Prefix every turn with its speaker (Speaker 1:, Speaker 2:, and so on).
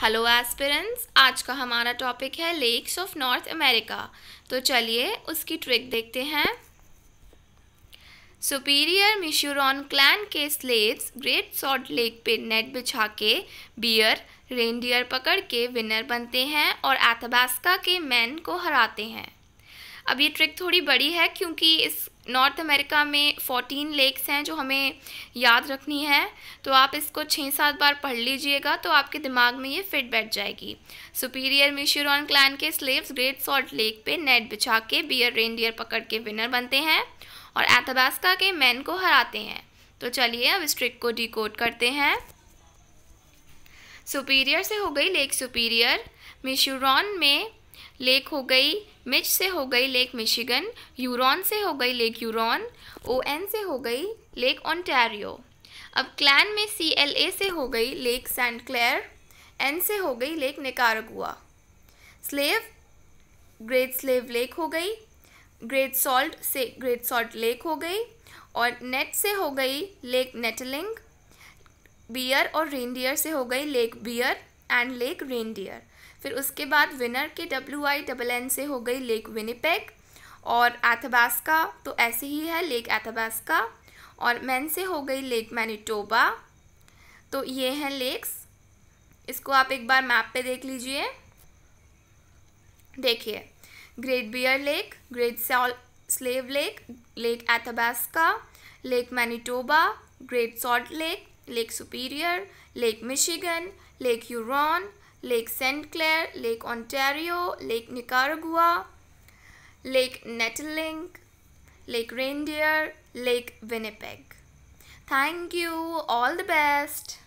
Speaker 1: Hello aspirants आज का हमारा टॉपिक है लेक्स ऑफ़ नॉर्थ अमेरिका तो चलिए उसकी ट्रिक देखते हैं। सुपीरियर मिशूरॉन क्लैन के स्लेव्स ग्रेट सॉल्ट लेक पे नेट बिछा के बियर रेनडियर पकड़ के विनर बनते हैं और एथबास्का के मैन को हराते हैं। अब ये ट्रिक थोड़ी बड़ी है क्योंकि इस नॉर्थ अमेरिका में फोर्टीन लेक्स हैं जो हमें याद रखनी है तो आप इसको छः सात बार पढ़ लीजिएगा तो आपके दिमाग में ये फिट बैठ जाएगी। सुपीरियर मिशूरॉन क्लैन के स्लेव्स ग्रेट सॉल्ट लेक पे नेट बिछा के बियर रेनडियर पकड़ के विनर बनते हैं और एथबास्का के मैन को हराते हैं। तो चलिए अब इस ट्रिक को डिकोड करते हैं। सुपीरियर से हो गई लेक सुपीरियर। मिशूरॉन में लेक हो गई, मिच से हो गई लेक मिशिगन, यूरोन से हो गई लेक यूरॉन ओ एन से हो गई लेक ऑन्टेरियो अब क्लैन में सी एल ए से हो गई लेक सेंट क्लेयर एन से हो गई Lake Nicaragua. Slave, Great Slave Lake हो गई, ग्रेट सॉल्ट से ग्रेट सॉल्ट लेक हो गई, और नेट से हो गई लेक नेटलिंग, बियर और रेनडियर से हो गई Lake Bear. And Lake Reindeer फिर उसके बाद विनर के डब्ल्यू आई डबल एन से हो गई लेक विनीपेग और एथबास्का तो ऐसे ही है लेक एथबास्का और मैन से हो गई लेक मैनिटोबा तो ये हैं लेक्स इसको आप एक बार मैप पे देख लीजिए। देखिए Great Bear Lake Great Salt Slave Lake Lake Athabasca Lake Manitoba Great Salt Lake Lake Superior, Lake Michigan, Lake Huron, Lake St. Clair, Lake Ontario, Lake Nicaragua, Lake Nettling, Lake Reindeer, Lake Winnipeg. Thank you. All the best.